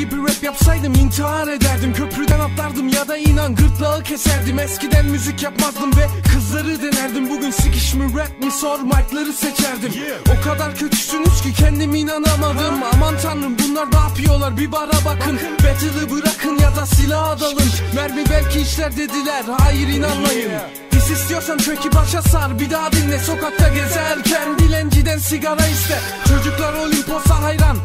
Gibi rap yapsaydım intihar ederdim. Köprüden atlardım ya da inan gırtlağı keserdim. Eskiden müzik yapmazdım ve kızları denerdim. Bugün sikiş mi rap mi sor mic'ları seçerdim. O kadar kötüsünüz ki kendim inanamadım. Aman tanrım bunlar ne yapıyorlar? Bir bara bakın. Battle'ı bırakın ya da silaha dalın Mermi belki işler dediler. Hayır inanmayın. His istiyorsan çöki başa sar. Bir daha dinle Sokakta gezerken dilenciden sigara iste. Çocuklar Olimpos'a hayran.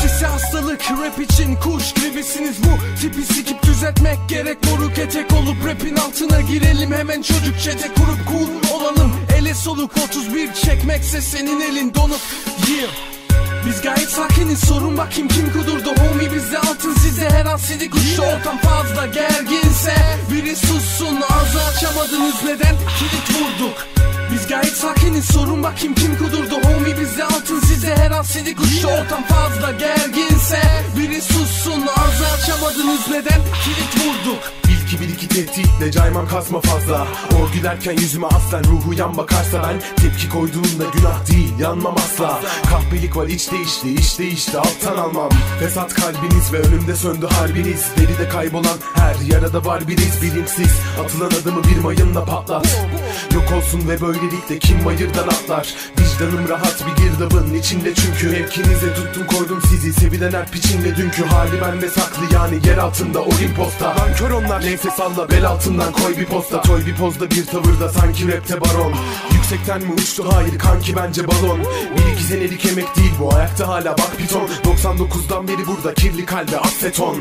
Sisi hastalık rap için kuş gibisiniz. Bu tipi sikip düzeltmek gerek. Moruk etek olup rapin altına girelim. Hemen çocuk çete kurup cool olalım. Ele soluk 31 çekmekse senin elin donup Yeah. Biz gayet sakiniz. Sorun bakayım kim kudurdu? Homie bizde altın sizde. Her an sidik uçtu Ortam fazla gerginse. Biri sussun Ağzı açamadınız. Neden? Kilit vurduk. Biz gayet sakiniz. Sorun bakayım kim kudurdu? Homie bizde altın sizde. Her an sidik uçtu Ortam fazla gerginse Ağzı açamadınız neden? Kilit vurduk tehditle caymam kasma fazla. O gülerken yüzüme aslen ruhu yan bakarsa ben Tepki koyduğumda günah değil yanmam asla. Kahpelik var iç değişti iş değişti alttan almam. Fesat kalbiniz ve önümde söndü harbiniz. Deride kaybolan her yarada var bir iz bilinçsiz. Atılan adımı bir mayınla patlat. Yok olsun ve böylelikle kim bayırdan atlar? Vicdanım rahat bir girdabın içinde çünkü Mevkinize tuttum koydum sizi. Sevilen her piçinle Dünkü hali bende saklı yani yer altında Olimpos'ta. Nankör onlar. Neyse salla bel altından koy bir posta Toy bir pozda bir tavırda sanki rapte baron. Yüksekten mi uçtu? Hayır kanki bence balon. Bir iki senelik emek değil bu ayakta hala bak piton 99'dan beri burada kirli kalbe aseton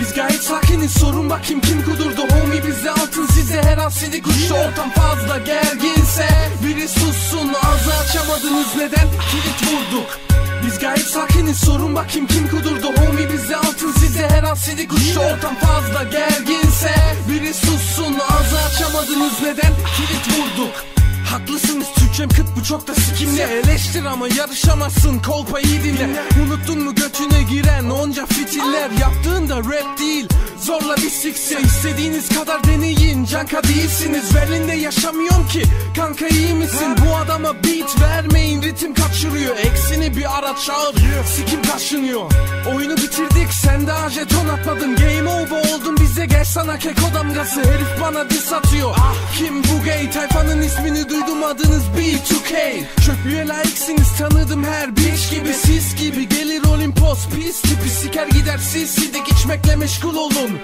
Biz gayet sakiniz sorun bakayım kim kudurdu. Homie bizde altın sizde her an sidik uçtu Ortam fazla gerginse biri sussun Ağzı açamadınız. Neden? Kilit vurduk biz gayet sakiniz. Sorun bakayım kim kudurdu? Homie bizde altın sizde her an sidik uçtu Ortam fazla gerginse. Biri sussun Ağzı açamadınız. Neden? Kilit vurduk. Haklısınız Türkçem kıt bu çok da sikimli Eleştir ama yarışamazsın kolpayı dinle. Unuttun mu götüne giren onca fitiller? Yaptığında rap değil Zorla bir sikse. İstediğiniz kadar deneyin Canka değilsiniz. Berlin'de yaşamıyorum ki Kanka iyi misin? Bu adama beat vermeyin Ritim kaçırıyor. Eksini bir araç çağır Sikim kaşınıyor. Oyunu bitirdik sen daha jeton atmadın. Game over oldun bize gel sana keko damgası. Herif bana diss atıyor. Ah kim bu gay? Tayfanın ismini duydum adınız B2K Çöplüğe layıksınız tanıdım her bitch gibi. Sis gibi gelir Olimpos pis tipi. Siker gider siz sidik içmekle meşgul olun.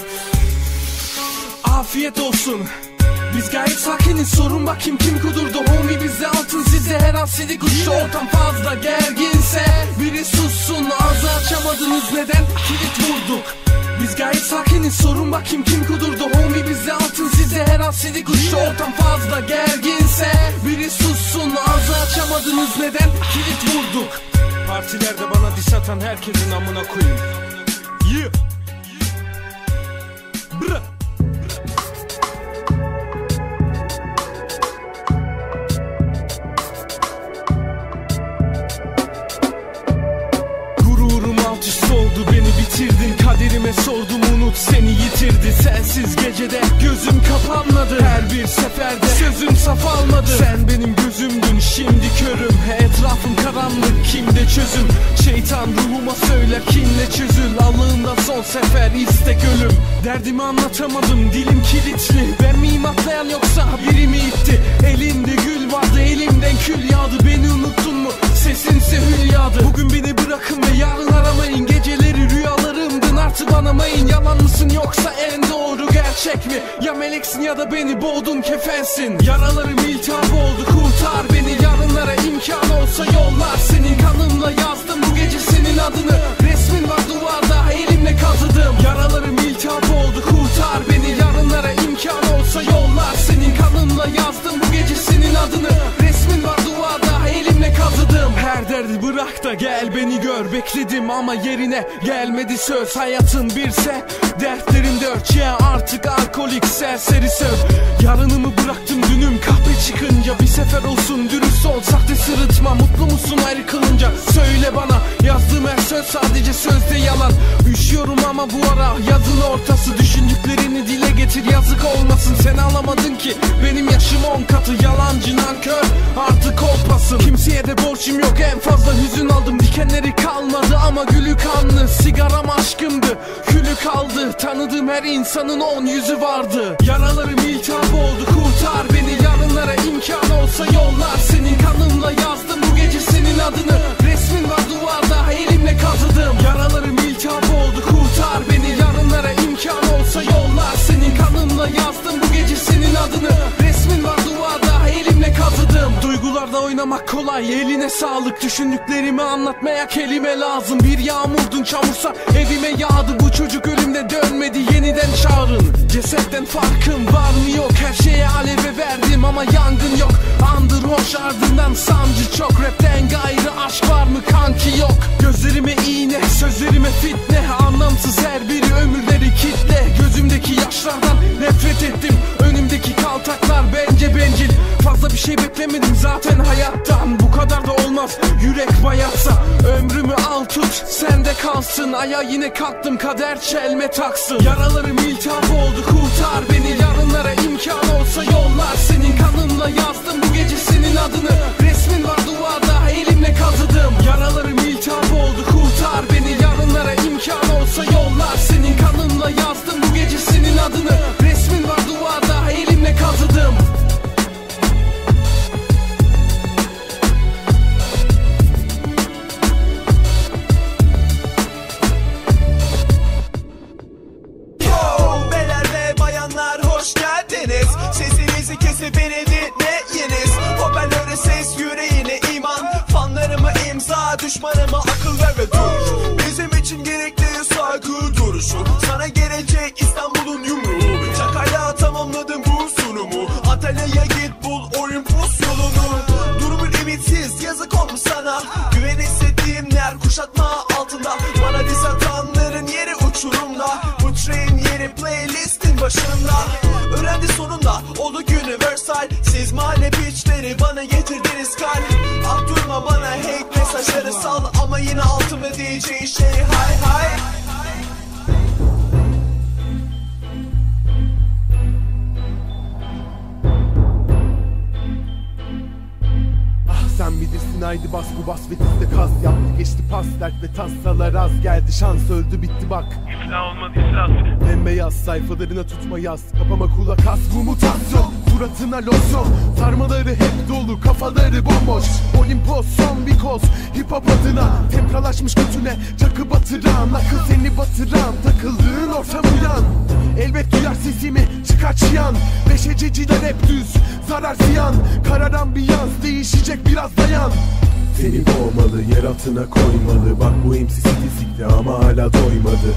Afiyet olsun. Biz gayet sakiniz sorun bakayım kim kudurdu? Homie bizde altın sizde her an sidik uçtu Ortam fazla gerginse biri sussun. Ağzı açamadınız neden kilit vurduk? Biz gayet sakiniz sorun bakayım kim kudurdu? Homie bizde altın sizde her an sidik uçtu Ortam fazla gerginse biri sussun Ağzı açamadınız neden? Kilit vurduk. Partilerde bana diss atan herkesin amına koyayım. Yeah Brr. Gururum alt üst beni bitirdin Kaderime sordum unut seni yitirdi Sensiz gecede. Gözüm kapanmadı Her bir seferde. Sözüm saf almadı. Sen benim gözümdün şimdi körüm. Etrafım karanlık kimde çözüm? Şeytan ruhuma söyler kinle çözül? Allah'ımda son sefer istek ölüm. Derdimi anlatamadım dilim kilitli. Ben miyim atlayan yoksa biri mi itti? Elimde gül vardı elimden kül yağdı. Beni unuttun mu? Sesinse hül yağdı. Bugün beni bırakın ve yarın aramayın. Geceleri artık banamayın Yalan mısın yoksa en doğru gerçek mi? Ya meleksin ya da beni boğdun kefensin. Yaralarım iltihap Bekledim ama yerine gelmedi söz. Hayatın birse dertlerin dört Ya artık alkolik serseri söz. Yarınımı bıraktım dünüm. Kahve çıkınca Bir sefer olsun. Dürüst ol sahte sırıtma. Mutlu musun ayrı kılınca Söyle bana yazdığım her söz sadece sözde yalan. Üşüyorum ama bu ara yazın ortası. Düşündüklerini dile getir yazık olmasın. Sen alamadın ki benim yaşım on katı. Yalancı nankör artık kolpasın Kimseye de borcum yok en fazla hüzün aldım. Dikenleri kalmadı ama gülü kanlı Sigaram aşkımdı Külü kaldı. Tanıdığım her insanın on yüzü vardı. Yaralarım iltihap oldu. Kurtar beni Yarınlara imkan olsa yollar. Senin kanımla yazdım sağlık Düşündüklerimi anlatmaya kelime lazım. Bir yağmurdun çamursa evime yağdı. Bu çocuk ölümde dönmedi. Yeniden çağırın Cesetten farkım var mı? Yok. Her şeye aleve verdim ama yangın yok. Andır hoş ardından sancı çok. Rapten gayrı aşk var mı? Kanki yok. Gözlerime iğne sözlerime fitne. Anlamsız her biri ömürleri kitle. Gözümdeki yaşlardan nefret ettim. Önümdeki kaltaklar bence bencil. Fazla bir şey beklemedim zaten olmaz yürek bayatsa Ömrümü al tut. Sende kalsın Aya yine kalktım kader çelme taksın. Yaralarım iltihap oldu kurtar beni. Yarınlara imkan olsa yollar Senin. Kanınla yazdım bu gece senin adını düşmanıma akıl ver ve dur. Bizim için gerekli saygı duruşu. Sana gelecek İstanbul'un yumruğu. Çakayla tamamladım bu sunumu. Atölyeye git bul oyun pus yolunu. Durumun ümitsiz yazık olmuş sana. Güven hissettiğim yer kuşatma altında. Bana diz atanların yeri uçurumda. Bu train yeri playlistin başında. Öğrendi sonunda oldu universal. Siz mahalle piçleri bana sen bilirsin haydi bas bu bas ve dizde kas Yaptı geçti pas dert ve tasalar az Geldi şans öldü bitti bak. İflah olmadı iflas. Bembeyaz sayfalarına tutma yaz. Kafama kulak as bu mutasyon Suratına losyon Sarmaları hep dolu kafaları bomboş. Olimpos son bir koz Hip hop adına Tempralaşmış götüne Çakı batıran Akıl seni batıran Takıldığın ortam uyan Elbet duyar sesimi çıkar çiyan Beşececiler hep düz Zarar ziyan. Kararan bir yaz Değişecek biraz dayan. Seni boğmalı, yer altına koymalı. Bak bu City sikti ama hala doymadı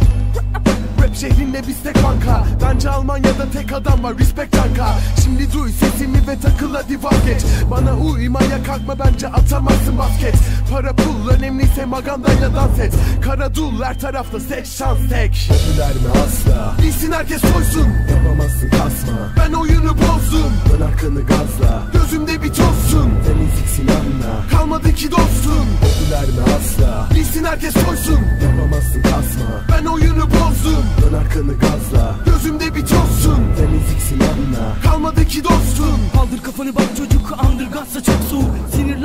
Rap şehrinde biz tek banka Bence Almanya'da tek adam var respect kanka. Şimdi duy sesimi ve takıl hadi vazgeç Bana uymaya kalkma bence atamazsın basket. Para pul önemliyse magandayla dans et. Kara dul her tarafta seks şans tek. Popüler mi asla? Bilsin herkes soysun. Yapamazsın kasma. Ben oyunu bozdum. Dön arkanı gazla. Gözümde bir tozsun. Temizlik Sinan'la Kalmadı ki dostum. Popüler mi asla? Bilsin herkes soysun. Yapamazsın kasma. Ben oyunu bozdum Dön arkanı gazla. Gözümde bir tozsun. Temizlik Sinan'la Kalmadı ki dostum. Kaldır kafanı bak çocuk Undergazsa çok soğuk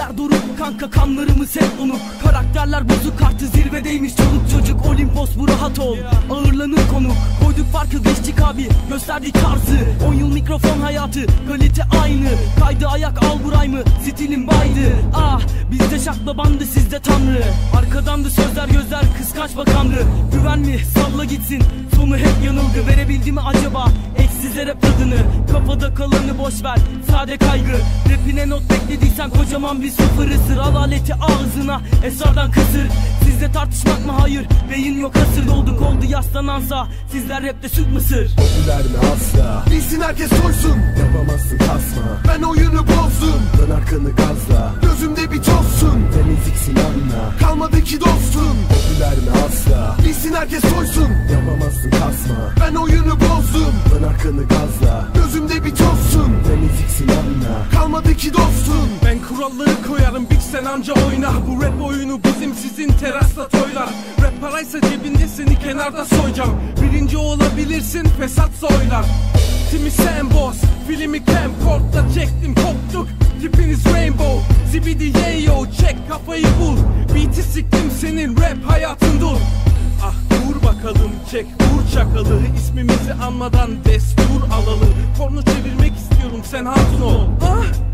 Sinirler doruk kanka kanlarımız hep donuk Karakterler bozuk kartı zirvedeymiş çoluk çocuk. Olimpos bu rahat ol. Ağırlanır konuk Koyduk farkı geçtik abi. Gösterdik tarzı. 10 yıl mikrofon hayatı. Kalite aynı. Kaydı ayak al buray mı? Stilim baydı. Ah bizde şakla bandı sizde tanrı. Arkadandı sözler gözler kıskanç bakandı Güven mi? Salla gitsin. Sonu hep yanılgı. Verebildi mi acaba? Eksiz rap tadını Kafada kalanı boş ver. Sade kaygı. Rapine not beklediysen kocaman bir sıfır ısır Al aleti ağzına esrardan kısır. Sizde tartışmak mı? Hayır beyin yok hasır Dolduk oldu yaslanansa sizler rapte süt mısır? Popüler mi? Asla. Bilsin herkes soysun. Yapamazsın kasma. Ben oyunu bozdum. Dön arkanı gazla. Gözümde bir tozsun. Temizlik Sinan'la Kalmadı ki dostum. Popüler mi? Asla. Bilsin herkes soysun. Yapamazsın kasma. Ben oyunu bozdum. Dön arkanı gazla. Gözümde bir tozsun. Temizlik Sinan'la Kalmadı ki dostum kuralları koyarım. Big sen amca oyna. Bu rap oyunu bizim sizin terasta toylar. Rap paraysa cebinde seni kenarda soyacağım. Birinci olabilirsin fesat soylar. Timi sen boss Filmi camcorder'da çektim koptuk Tipiniz rainbow. Zibidi yeyo çek kafayı bul Beat'i siktim senin rap hayatın dur. Bakalım çek vur çakalı. İsmimizi anmadan destur alalım Kornu çevirmek istiyorum sen hatun ol. Ah ah ah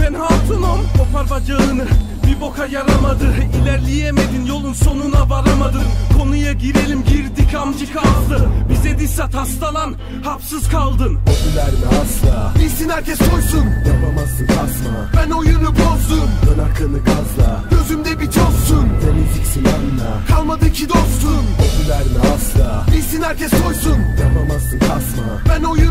ben hatunum. Kopar bacağını bir boka yaramadı. İlerleyemedin yolun sonuna varamadın. Konuya girelim girdik amcık azdı Bize disat hastalan hapsız kaldın. Popüler mi asla? Bilsin herkes soysun. Yapamazsın kasma. Ben oyunu bozdum. Dön hakkını gazla. Gözümde bir tozsun Temizliksin anla. Kalmadı ki dostum. Popüler mi asla? Bilsin herkes soysun. Yapamazsın kasma. Ben oyunu